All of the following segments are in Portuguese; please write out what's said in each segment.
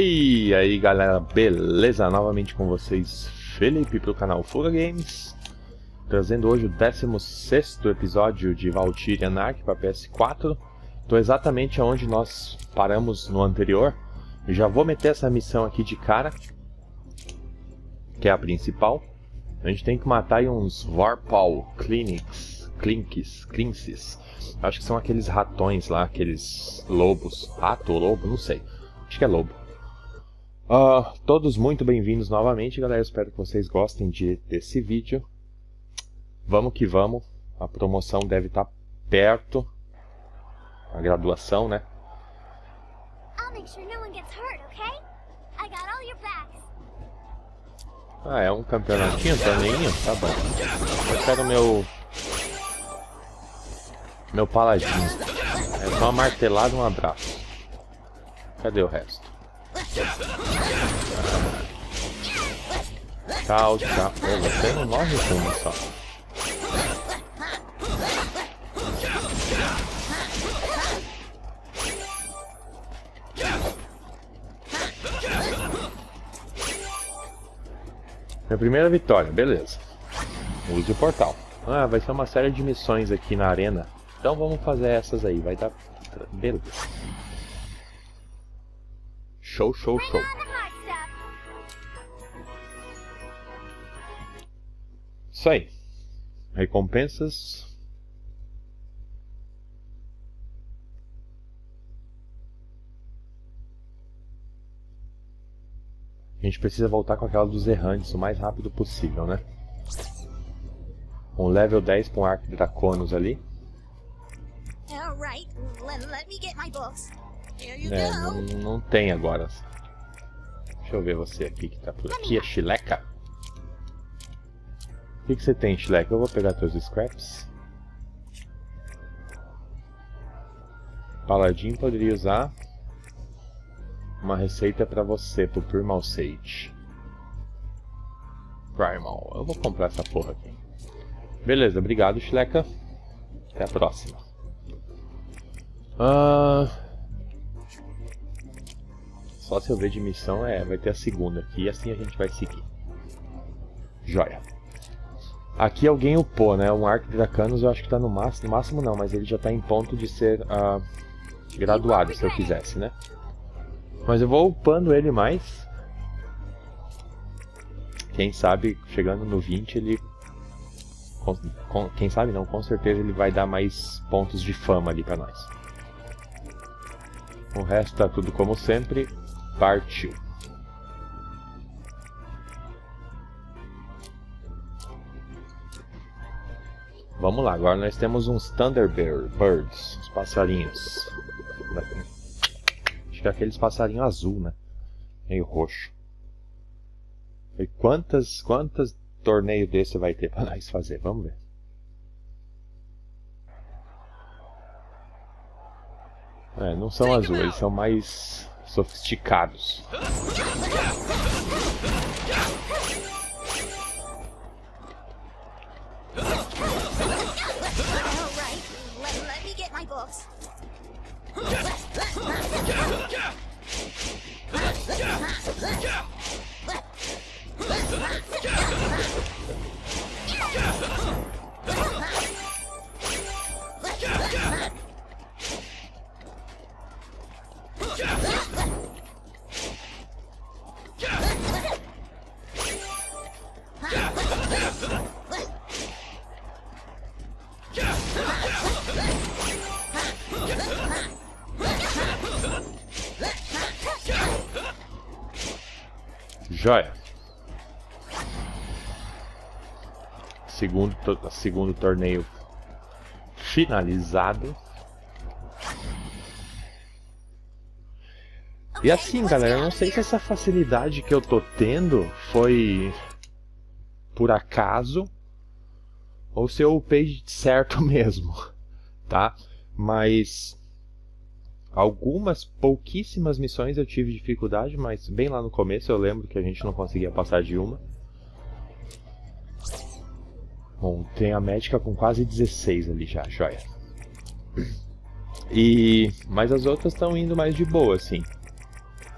E aí galera, beleza? Novamente com vocês, Felipe para o canal Fuga Games. Trazendo hoje o 16º episódio de Valkyrian Ark para PS4 Estou exatamente onde nós paramos no anterior. Já vou meter essa missão aqui de cara Que é a principal. A gente tem que matar uns Vorpal Clinics, Clinks, Clinces Acho que são aqueles ratões lá, aqueles lobos. Rato ou lobo, não sei. Acho que é lobo Uh, todos muito bem-vindos novamente, galera. Espero que vocês gostem de, desse vídeo. Vamos que vamos. A promoção deve estar tá perto. A graduação, né? Ah, é um campeonatinho, torneinho? Tá bom. Eu quero meu... Meu paladino. É só uma martelada e um abraço. Cadê o resto? Tchau, tchau. Pô, você não morre só. Minha primeira vitória, beleza. Use o portal. Ah, vai ser uma série de missões aqui na arena. Então vamos fazer essas aí, vai dar... Beleza. Show, show, show. Isso aí. Recompensas. A gente precisa voltar com aquela dos errantes o mais rápido possível, né? Um level 10 com Arc Draconos ali. Alright, let me get my books. É, não, não tem agora. Deixa eu ver você aqui que tá por aqui. A Chileca. O que, que você tem, Chileca? Eu vou pegar teus scraps. Paladin poderia usar uma receita para você, pro Primal Sage. Primal. Eu vou comprar essa porra aqui. Beleza, obrigado, Chileca. Até a próxima. Ah... Só se eu ver de missão, é, vai ter a segunda aqui e assim a gente vai seguir. Joia. Aqui alguém upou, né? Um Arc Dracanos eu acho que tá no máximo, no máximo não, mas ele já tá em ponto de ser uh, graduado, se eu quisesse, né? Mas eu vou upando ele mais. Quem sabe, chegando no 20, ele... Com, com, quem sabe não, com certeza ele vai dar mais pontos de fama ali pra nós. O resto tá tudo como sempre. Partiu. Vamos lá, agora nós temos uns Thunderbirds, uns passarinhos. Acho que é aqueles passarinhos azul, né? Meio roxo. E quantas, quantas torneios desse vai ter para nós fazer? Vamos ver. É, não são azuis, são mais sofisticados. Segundo, torneio finalizado. E assim, galera, eu não sei se essa facilidade que eu tô tendo foi por acaso ou se eu upei certo mesmo, tá? Mas Algumas pouquíssimas missões eu tive dificuldade, mas bem lá no começo eu lembro que a gente não conseguia passar de uma. Bom, tem a médica com quase 16 ali já, joia. E mas as outras estão indo mais de boa, assim.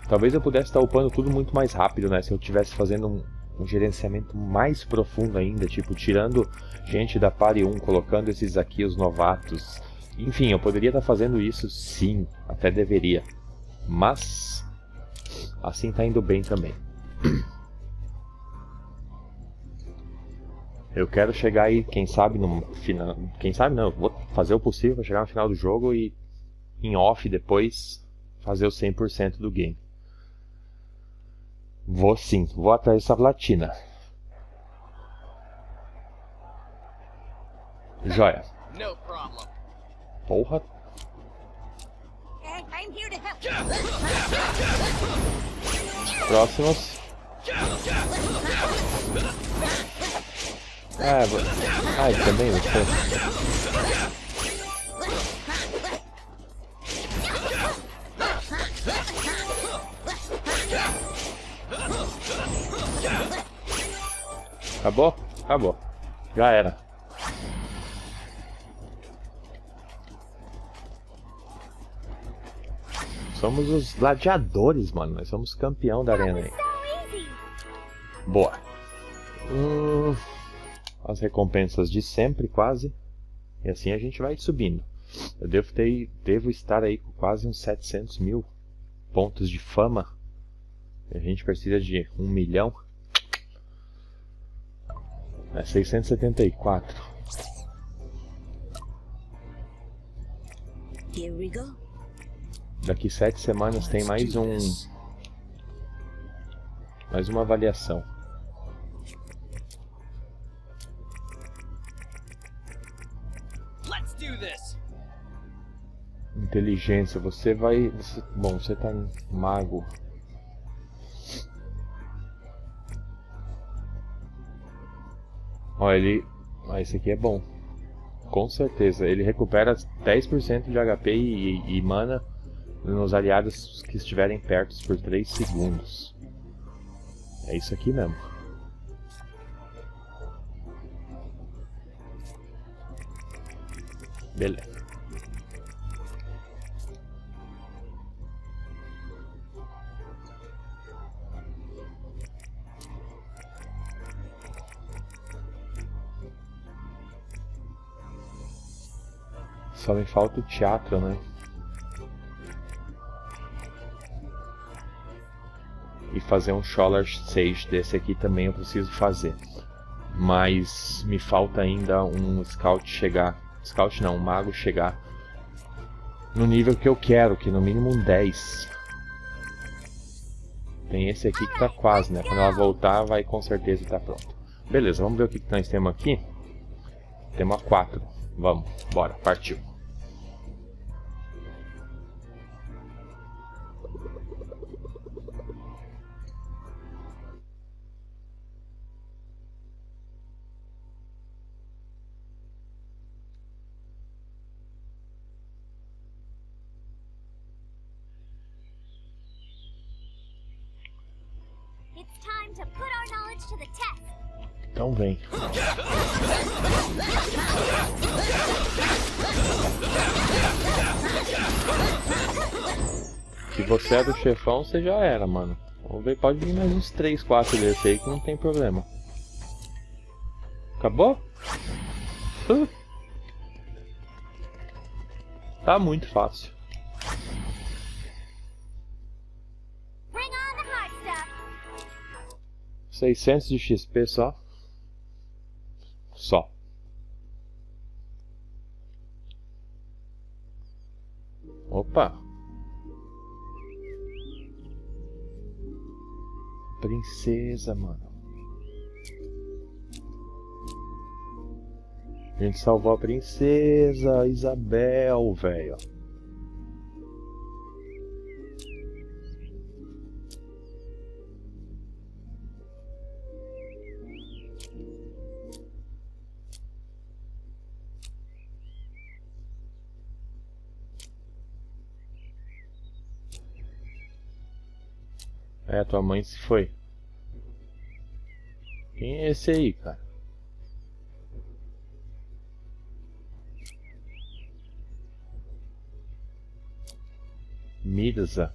Talvez eu pudesse estar upando tudo muito mais rápido, né? Se eu estivesse fazendo um, um, gerenciamento mais profundo ainda, tipo, tirando gente da Pare 1, colocando esses aqui, os novatos. Enfim, eu poderia estar fazendo isso sim, até deveria. Mas, assim tá indo bem também. Eu quero chegar aí, quem sabe no final. Quem sabe não, vou fazer o possível para chegar no final do jogo e em off depois fazer o 100% do game. Vou sim, vou atrás dessa platina. Joia. Porra. Próximos. Ah, vou... ah também você. Acabou? Acabou. Já era. Somos os gladiadores, mano. Nós somos campeão da arena aí. Boa. Hum, as recompensas de sempre, quase. E assim a gente vai subindo. Eu devo, ter, devo estar aí com quase uns 700 mil pontos de fama. A gente precisa de um milhão. É 674. Here we go. Daqui sete semanas tem mais um. Mais uma avaliação. Inteligência, você vai. Você, bom, você tá mago. Ó, ele. Ah, esse aqui é bom. Com certeza. Ele recupera 10% de HP e, e, mana nos aliados que estiverem perto por 3 segundos. É isso aqui mesmo. Beleza. Só me falta o teatro, né? E fazer um Scholar Sage desse aqui também eu preciso fazer. Mas me falta ainda um Scout chegar. Scout não, um Mago chegar no nível que eu quero, que no mínimo um 10. Tem esse aqui que tá quase, né? Quando ela voltar, vai com certeza estar tá pronto. Beleza, vamos ver o que, que nós temos aqui. Temos a 4. Vamos, bora, partiu. Então vem. Se você é do chefão, você já era, mano. Vamos ver, pode vir mais uns 3, 4 desse aí que não tem problema. Acabou? Uh. Tá muito fácil. 600 de XP só. Só. Opa. Princesa, mano. A gente salvou a princesa Isabel, velho. É, tua mãe se foi. Quem é esse aí, cara? Mirza.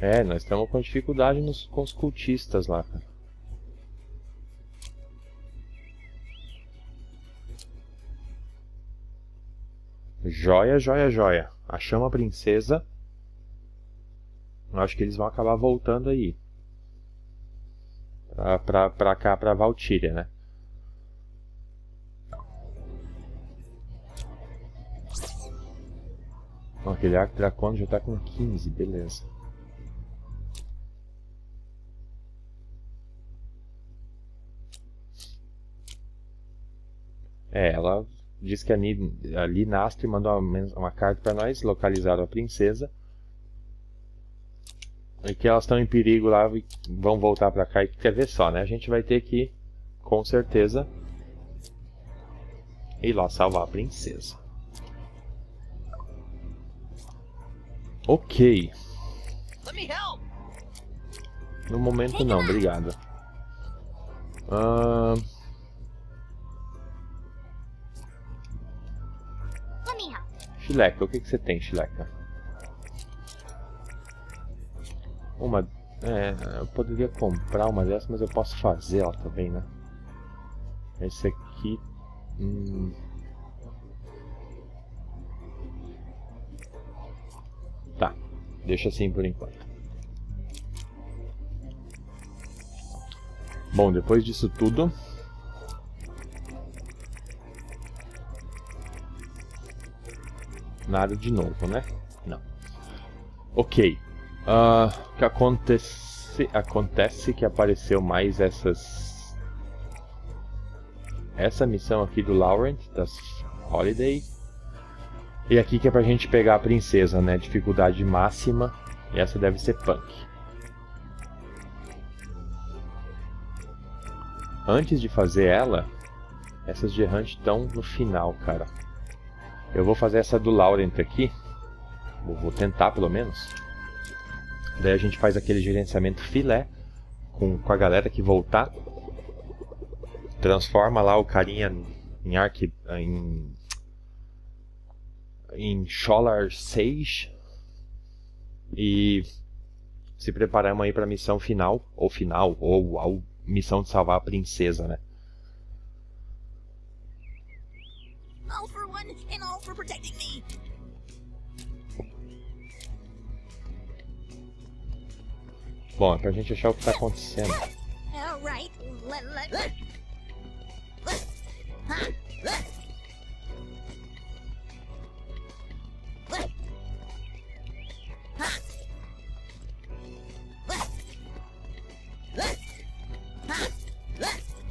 É, nós estamos com dificuldade nos, com os cultistas lá, cara. Joia, joia, joia. A princesa. Acho que eles vão acabar voltando aí. Pra, pra, pra cá, pra Valtíria, né? aquele arco dracônico já tá com 15, beleza. É, ela diz que a, a Linastre mandou uma, uma carta para nós, localizaram a princesa. E que elas estão em perigo lá e vão voltar para cá. E quer ver só, né? A gente vai ter que, com certeza, ir lá salvar a princesa. Ok. No momento não, obrigado. Uh... Chileca, o que, que você tem, Chileca? Uma... É, eu poderia comprar uma dessas, mas eu posso fazer ela também, né? Esse aqui... Hum... Tá, deixa assim por enquanto. Bom, depois disso tudo... Nada de novo, né? Não. Ok. Uh, o que acontece, acontece que apareceu mais essas... Essa missão aqui do Laurent, das Holiday. E aqui que é pra gente pegar a princesa, né? Dificuldade máxima. E essa deve ser Punk. Antes de fazer ela, essas de Hunt estão no final, cara. Eu vou fazer essa do Laurent aqui. Vou tentar pelo menos. Daí a gente faz aquele gerenciamento filé com, com a galera que voltar. Transforma lá o carinha em Arc. em. em Scholar 6. E se preparamos aí para a missão final, ou final, ou a missão de salvar a princesa, né? All for one and all for protecting me. Bom, é pra gente achar o que tá acontecendo.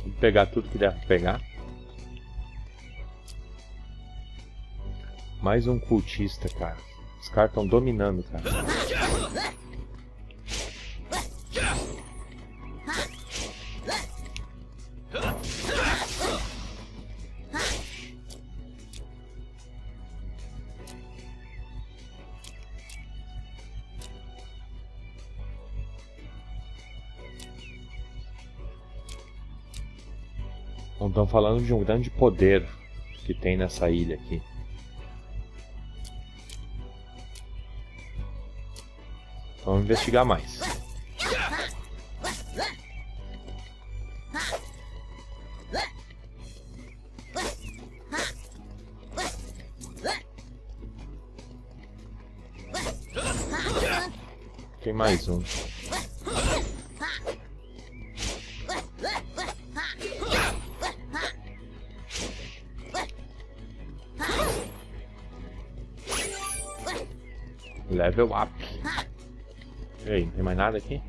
Vou pegar tudo que deve pegar. Mais um cultista, cara. Os caras estão dominando, cara. Estão falando de um grande poder que tem nessa ilha aqui. Vamos investigar mais. Tem mais um. Level up. E aí, tem mais nada aqui?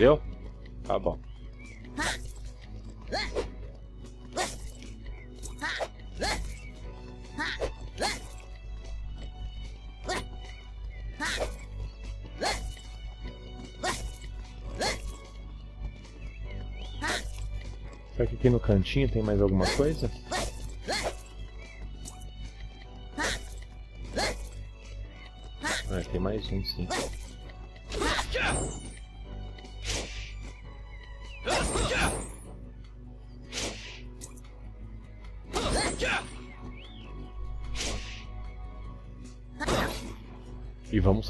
Deu? Tá bom. Será que aqui no cantinho tem mais alguma coisa? Ah, tem mais um sim.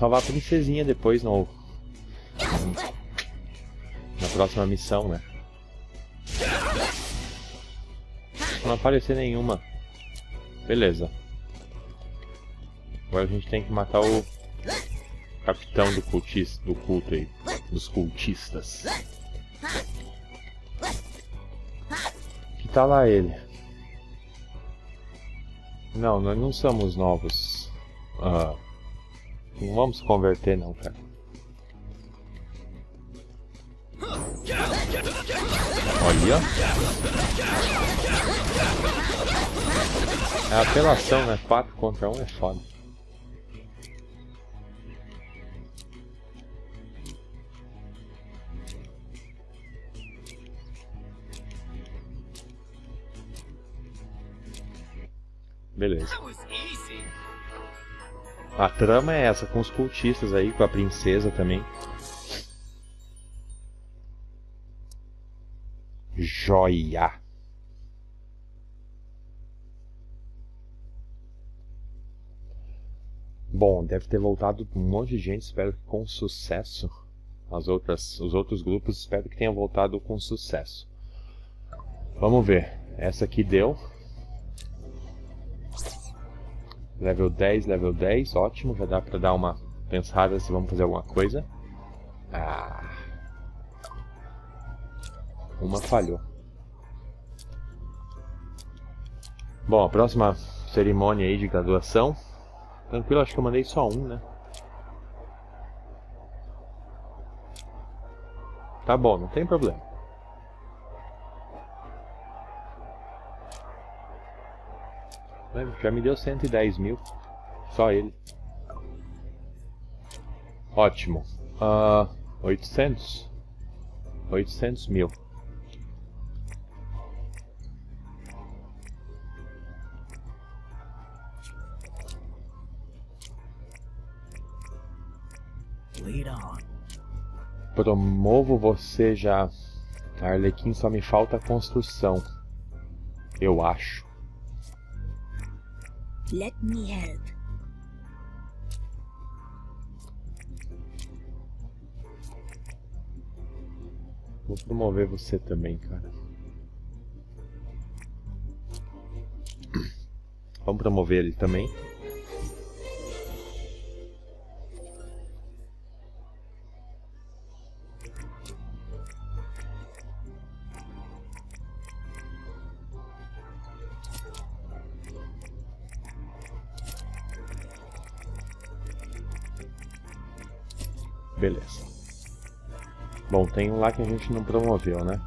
Salvar a princesinha depois no... Na próxima missão, né? Não aparecer nenhuma. Beleza. Agora a gente tem que matar o capitão do cultista, do culto aí, dos cultistas. Que tá lá ele? Não, nós não somos novos. Uh, não vamos converter não, cara. Olha. É apelação, né? 4 contra 1 é foda. Beleza. A trama é essa, com os cultistas aí, com a princesa também. Joia! Bom, deve ter voltado um monte de gente, espero que com sucesso. As outras, os outros grupos espero que tenham voltado com sucesso. Vamos ver. Essa aqui deu. Level 10, level 10, ótimo. Já dá pra dar uma pensada se vamos fazer alguma coisa. Ah. Uma falhou. Bom, a próxima cerimônia aí de graduação. Tranquilo, acho que eu mandei só um, né? Tá bom, não tem problema. Já me deu 110 mil. Só ele. Ótimo. Uh, 800? 800 mil. Promovo você já. Arlequim só me falta a construção. Eu acho. Let me help. Vou promover você também, cara. Vamos promover ele também. Beleza. Bom, tem um lá que a gente não promoveu, né?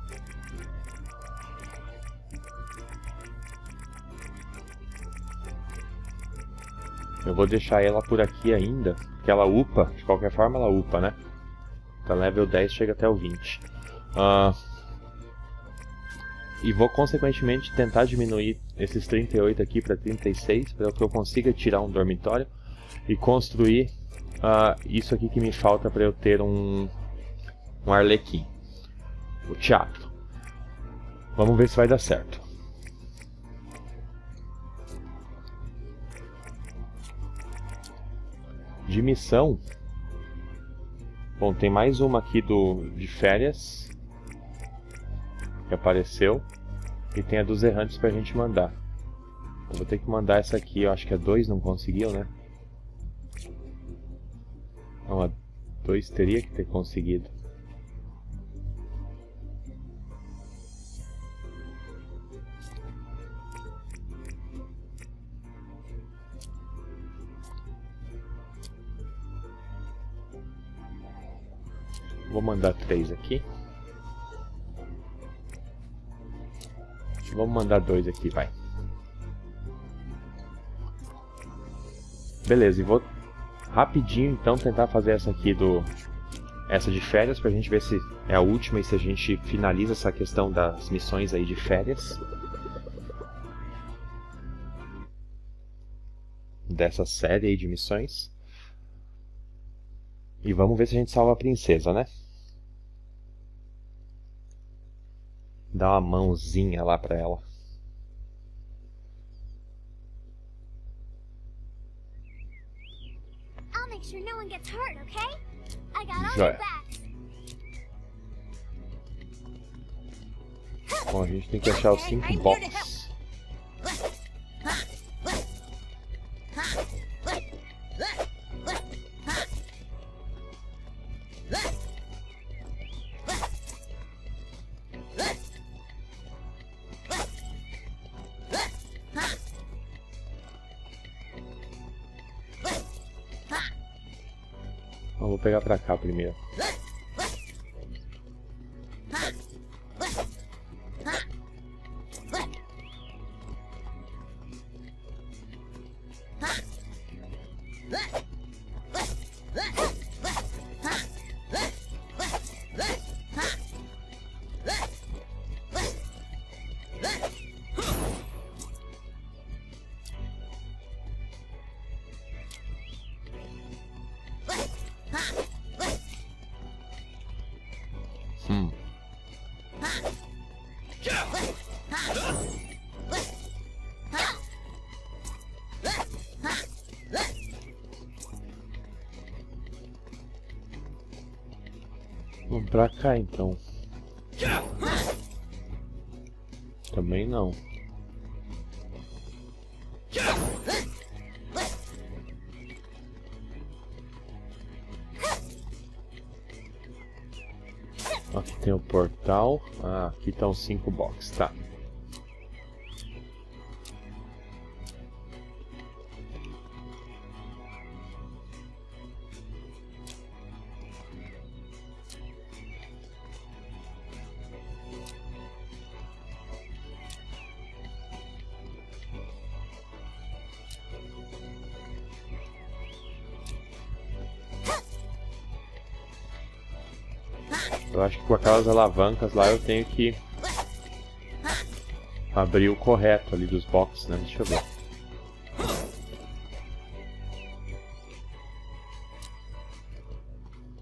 Eu vou deixar ela por aqui ainda, que ela upa, de qualquer forma ela upa, né? Tá level 10, chega até o 20. Uh, e vou consequentemente tentar diminuir esses 38 aqui para 36, para que eu consiga tirar um dormitório e construir uh, isso aqui que me falta para eu ter um, um Arlequim. O teatro. Vamos ver se vai dar certo. De missão. Bom, tem mais uma aqui do de férias. Que apareceu. E tem a dos errantes pra gente mandar. Eu vou ter que mandar essa aqui, eu acho que a dois não conseguiu, né? Não, a 2 teria que ter conseguido. Vou mandar três aqui. Vamos mandar dois aqui, vai. Beleza, e vou rapidinho então tentar fazer essa aqui do essa de férias pra gente ver se é a última e se a gente finaliza essa questão das missões aí de férias. Dessa série aí de missões. E vamos ver se a gente salva a princesa, né? Dá uma mãozinha lá pra ela. Sure no one gets hurt, okay? I got all your backs. Bom, a gente tem que achar os cinco boxes. Pegar Vamos pra cá então. Também não. Aqui estão cinco boxes, tá. Eu acho que com aquelas alavancas lá eu tenho que abrir o correto ali dos boxes, né? Deixa eu ver.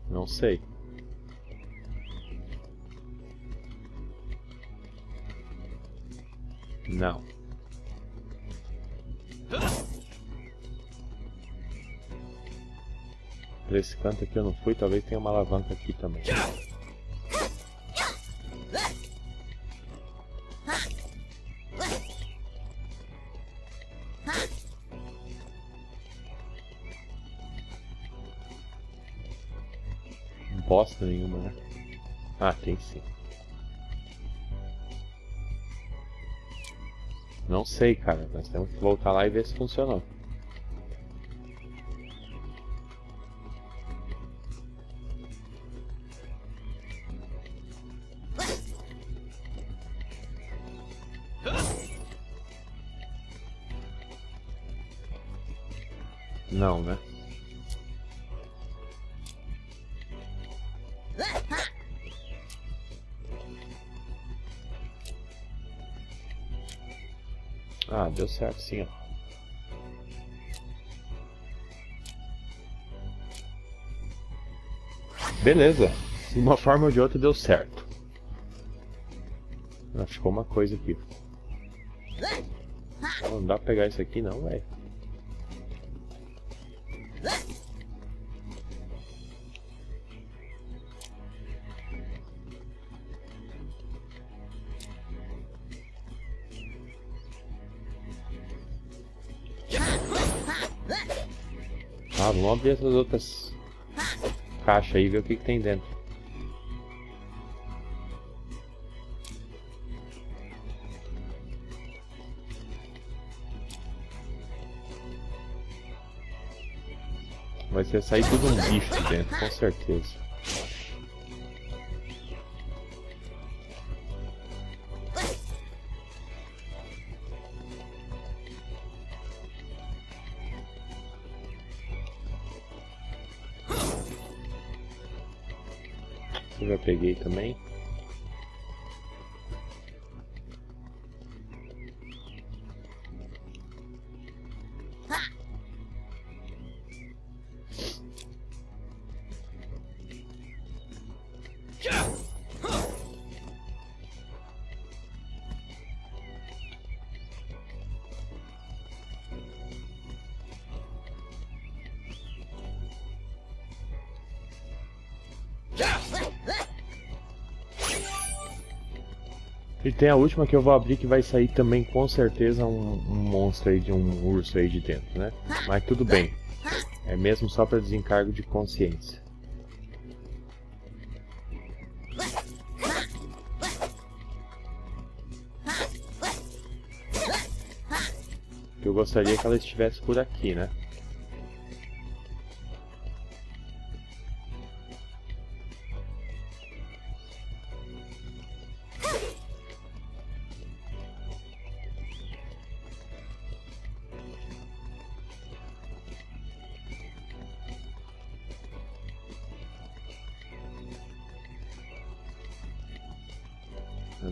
Não sei. Não. Pra esse canto aqui eu não fui, talvez tenha uma alavanca aqui também. Bosta nenhuma, né? Ah, tem sim. Não sei, cara. Nós temos que voltar lá e ver se funcionou. Certo sim, ó. Beleza. De uma forma ou de outra deu certo. Ah, ficou uma coisa aqui. Não dá pra pegar isso aqui não, velho. Vamos abrir essas outras caixas aí e ver o que, que tem dentro. Vai ser sair tudo um bicho de dentro, com certeza. E tem a última que eu vou abrir que vai sair também com certeza um, um monstro aí de um urso aí de dentro, né? Mas tudo bem. É mesmo só para desencargo de consciência. Eu gostaria que ela estivesse por aqui, né?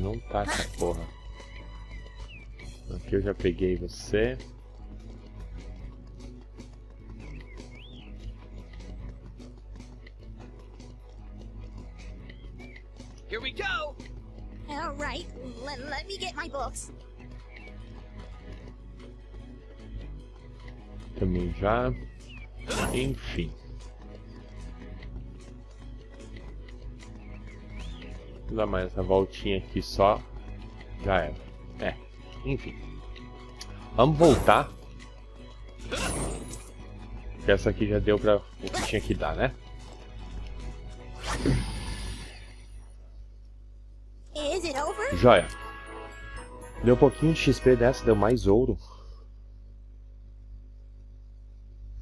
Não tá essa porra. Aqui eu já peguei você. Here we go! All right, let, let me get my books. Também já. Dar mais essa voltinha aqui só. Já era. É, enfim. Vamos voltar. Porque essa aqui já deu pra o que tinha que dar, né? Joia. Deu um pouquinho de XP dessa, deu mais ouro.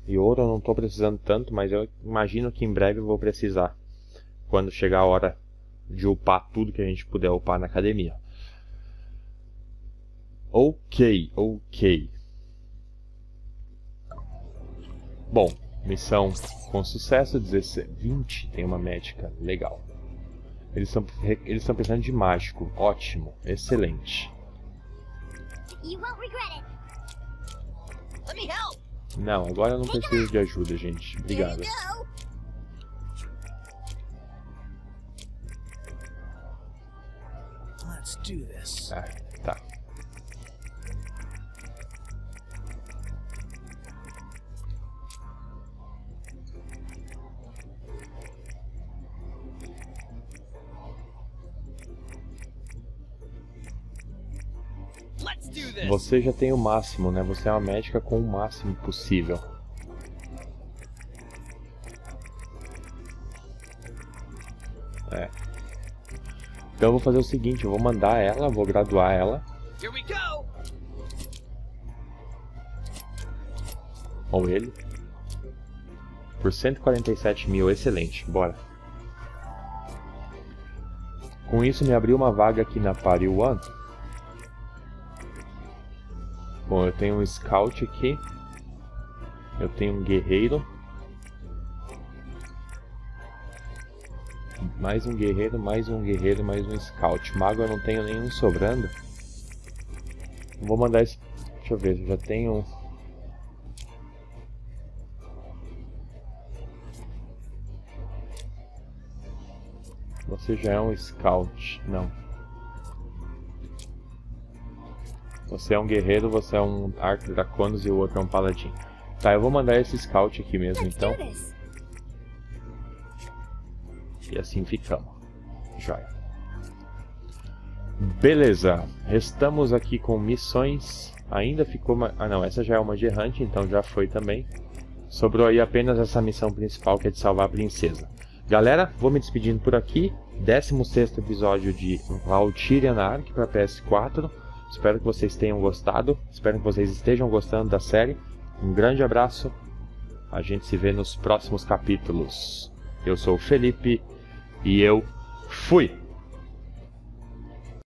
E ouro eu não estou precisando tanto, mas eu imagino que em breve eu vou precisar. Quando chegar a hora de upar tudo que a gente puder upar na academia. Ok, ok. Bom, missão com sucesso, 16, 20, tem uma médica, legal. Eles estão eles precisando de mágico, ótimo, excelente. Não, agora eu não preciso de ajuda, gente. Obrigado. Let's do this. Ah, tá. Let's do this! Você já tem o máximo, né? Você é uma médica com o máximo possível. Então eu vou fazer o seguinte, eu vou mandar ela, vou graduar ela. Ou ele. Por 147 mil, excelente, bora. Com isso me abriu uma vaga aqui na Party One. Bom, eu tenho um Scout aqui. Eu tenho um Guerreiro. Mais um Guerreiro, mais um Guerreiro, mais um Scout. Mago eu não tenho nenhum sobrando. Vou mandar esse... Deixa eu ver, eu já tenho... Você já é um Scout. Não. Você é um guerreiro, você é um arco draconos e o outro é um paladino. Tá, eu vou mandar esse scout aqui mesmo então. E assim ficamos. Joia. Beleza. Restamos aqui com missões. Ainda ficou uma... Ah não, essa já é uma de Hunt, então já foi também. Sobrou aí apenas essa missão principal que é de salvar a princesa. Galera, vou me despedindo por aqui. 16º episódio de Valkyrian Ark para PS4. Espero que vocês tenham gostado. Espero que vocês estejam gostando da série. Um grande abraço. A gente se vê nos próximos capítulos. Eu sou o Felipe e eu fui!